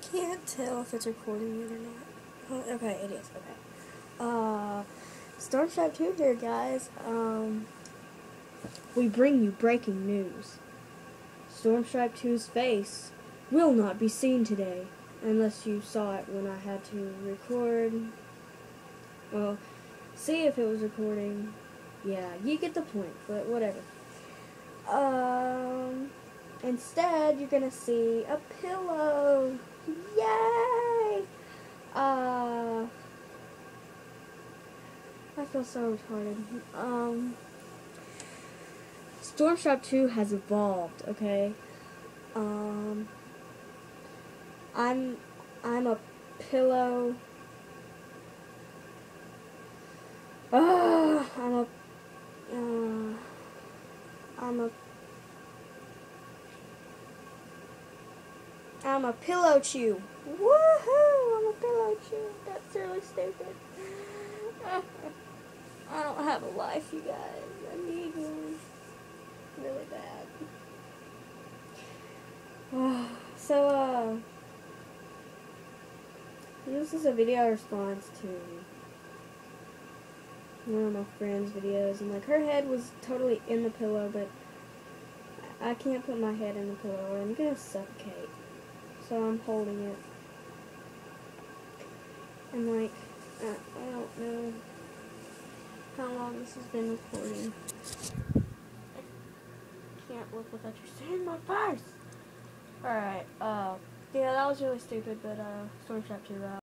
can't tell if it's recording it or not. Okay, it is. Okay. Uh, Stormstripe 2 here, guys. Um, we bring you breaking news. Stormstripe 2's face will not be seen today, unless you saw it when I had to record. Well, see if it was recording. Yeah, you get the point, but whatever. Instead, you're gonna see a pillow. Yay! Uh, I feel so retarded. Um, Stormstripe 2 has evolved, okay? Um, I'm, I'm a pillow. Ah, I'm a, uh, I'm a I'm a pillow chew. Woohoo! I'm a pillow chew. That's really stupid. I don't have a life, you guys. I need one. Really bad. so, uh, this is a video response to one of my friend's videos, and like her head was totally in the pillow, but I can't put my head in the pillow or I'm gonna suffocate so I'm holding it. And like, I, I don't know how long this has been recording. I can't look without you seeing my face. Alright, uh, yeah, that was really stupid, but, uh, Stormstripe 2 out.